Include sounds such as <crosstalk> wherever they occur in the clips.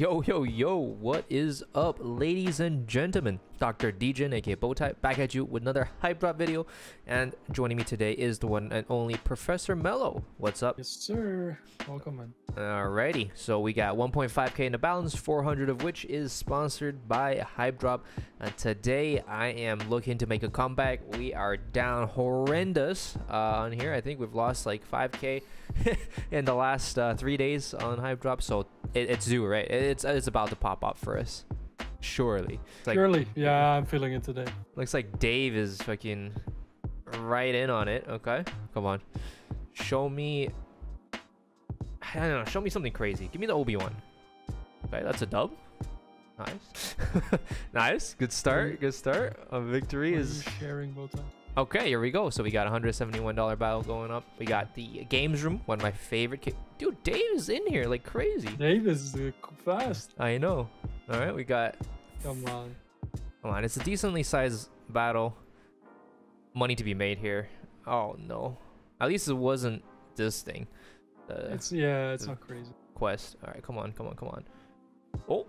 Yo, yo, yo, what is up, ladies and gentlemen? Dr. Degen, aka Botai, back at you with another Hypedrop video. And joining me today is the one and only Professor Mello. What's up? Yes, sir. Welcome, man. Alrighty, so we got 1.5k in the balance, 400 of which is sponsored by Hypedrop. And today I am looking to make a comeback. We are down horrendous uh, on here. I think we've lost like 5k <laughs> in the last uh, three days on Hypedrop, so it, it's due, right? It's it's about to pop up for us, surely. It's like, Surely. Yeah, I'm feeling it today. Looks like Dave is fucking right in on it. Okay, come on, show me. I don't know. Show me something crazy. Give me the Obi Wan. Okay, that's a dub. Nice, <laughs> nice. Good start. Good start. A victory is sharing both times. Okay, here we go. So we got a $171 battle going up. We got the games room, one of my favorite. Dude, Dave is in here like crazy. Dave is uh, fast. I know. All right, we got. Come on. Come on, it's a decently sized battle. Money to be made here. Oh no. At least it wasn't this thing. The It's yeah, it's not crazy. quest. All right, come on, come on, come on. Oh,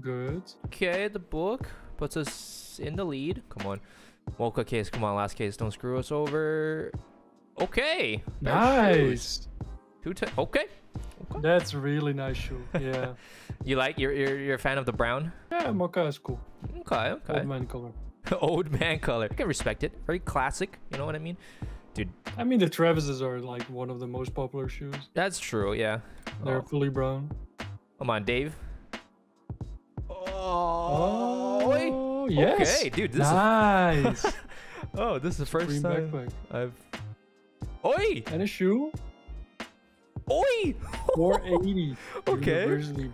Good. okay. The book puts us in the lead. Come on. Mocha case. Come on, last case. Don't screw us over. Okay. Nice. Two ti- okay. Okay. That's really nice shoe. <laughs> Yeah. You like you're you're you're a fan of the brown? yeah, mocha is cool. Okay, okay. Old man color. <laughs> Old man color. I can respect it. Very classic. You know what I mean? Dude. I mean, the Travises are like one of the most popular shoes. That's true. Yeah. They're Oh, fully brown. come on, Dave. Oh. Oh, yes. Okay, dude. This <laughs> nice. is oh, this is the first Green time backpack. I've. Oi! And a shoe. Oi! 480. <laughs> Okay.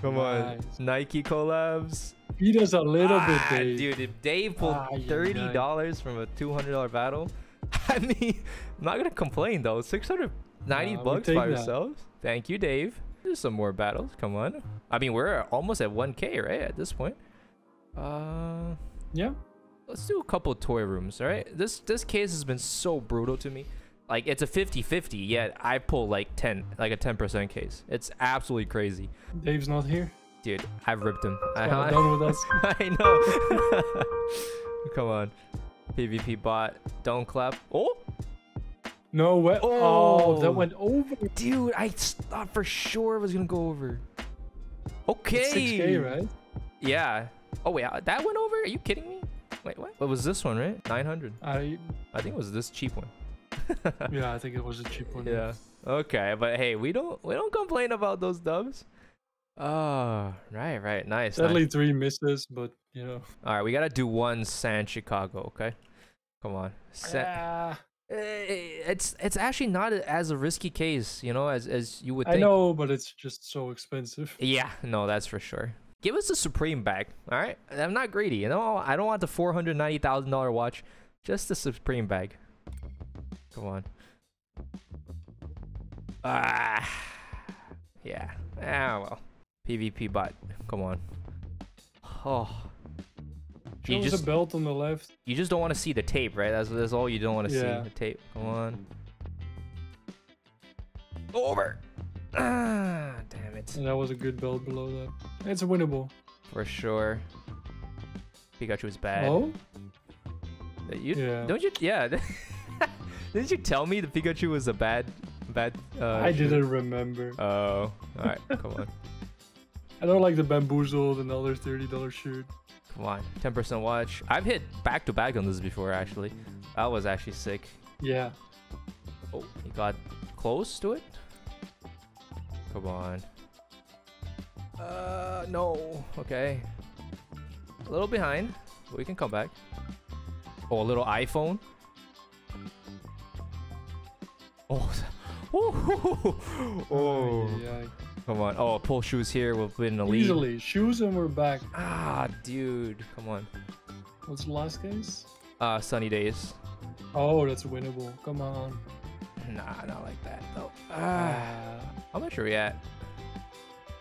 Come on, Nice. Nike collabs. Beat us a little Ah, bit, Dave. dude. If Dave pulled Ah, thirty dollars from a two hundred dollar battle, <laughs> I mean, I'm not gonna complain though. Six hundred ninety Nah, bucks take by that. yourselves. Thank you, Dave. There's some more battles. Come on. I mean, we're almost at one k right at this point. Uh, Yeah. let's do a couple toy rooms. All right. This this case has been so brutal to me. Like it's a 50-50, yet I pull like 10, like a 10% case. It's absolutely crazy. Dave's not here. Dude, I've ripped him. I, Kinda <laughs> done with us. <laughs> I know. <laughs> Come on. PvP bot. Don't clap. Oh, No way. Oh, that Oh. went over. dude, I thought for sure it was gonna go over. Okay. It's 6k, right? Yeah. Oh wait, uh, that went over? Are you kidding me? Wait, what? What was this one, right? 900. I I think it was this cheap one. <laughs> yeah, I think it was a cheap one. Yeah. Okay, but hey, we don't we don't complain about those dubs. Oh, right, right, nice. nice. Sadly, three misses, but you know. All right, we gotta do one San Chicago. Okay, come on. San- Ah, Eh, it's it's actually not as a risky case, you know, as as you would I think. know, but it's just so expensive. Yeah, no, that's for sure. Give us the Supreme bag, all right? I'm not greedy, you know. I don't want the four hundred ninety thousand dollar watch, just the Supreme bag. Come on. Ah, yeah. Ah, well. PvP bot, come on. Oh, you just a belt on the left. you just don't want to see the tape, right? That's that's all you don't want to Yeah. see. The tape. Come on. Over. Ah, damn it. And that was a good belt below that. It's winnable. For sure. Pikachu is bad. Oh? Uh, You, Yeah. Don't you? Yeah. <laughs> Didn't you tell me the Pikachu was a bad, bad? Uh, I didn't remember. Oh, all right. <laughs> Come on, I don't like the bamboozled and other $30 shirt. come on. Ten percent watch. I've hit back to back on this before actually. That was actually sick. Yeah. Oh, he got close to it. Come on. Uh, no. Okay. A little behind. but We can come back. Oh, a little iPhone. Oh. <laughs> Oh. oh. Yeah. Come on. Oh, pull shoes here. We'll win the lead. Easily. Shoes and we're back. Ah, dude. Come on. What's the last case? Uh, sunny days. Oh, that's winnable. Come on. Nah, not like that. though. Ah. Ah. How much are we at?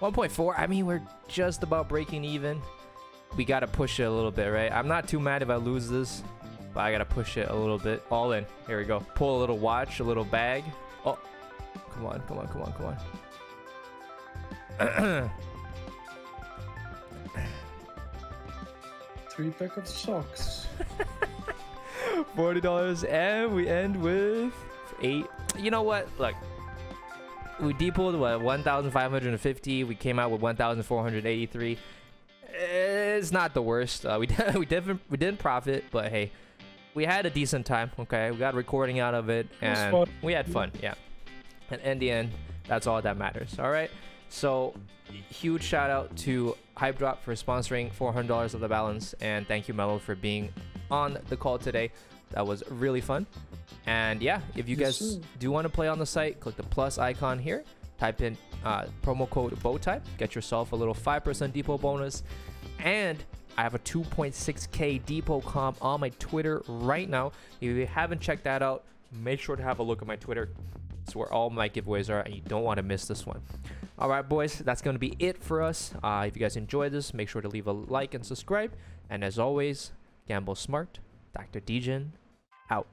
1.4. I mean, we're just about breaking even. We got to push it a little bit, right? I'm not too mad if I lose this, but I got to push it a little bit. All in. Here we go. Pull a little watch, a little bag. Oh, come on, come on, come on, come on. <clears throat> Three pack of socks. <laughs> $40 and we end with eight. You know what? Look, we depoted what one thousand five hundred and fifty. We came out with one thousand four hundred eighty-three. It's not the worst. Uh, we <laughs> we didn't we didn't profit, but hey, we had a decent time. Okay, we got recording out of it, It and fun. we had fun. Yeah, and in the end, that's all that matters. All right. So, huge shout out to Hypedrop for sponsoring $400 of the balance, and thank you, Mello, for being on the call today. That was really fun. And yeah, if you Yes, guys do want to play on the site, click the plus icon here. Type in uh, promo code Botai. Get yourself a little 5% depo bonus. And I have a 2.6k depo comp on my Twitter right now. If you haven't checked that out, make sure to have a look at my Twitter. It's where all my giveaways are, and you don't want to miss this one. All right, boys, that's going to be it for us. Uh, if you guys enjoyed this, make sure to leave a like and subscribe. And as always, gamble smart. Dr. Degen out.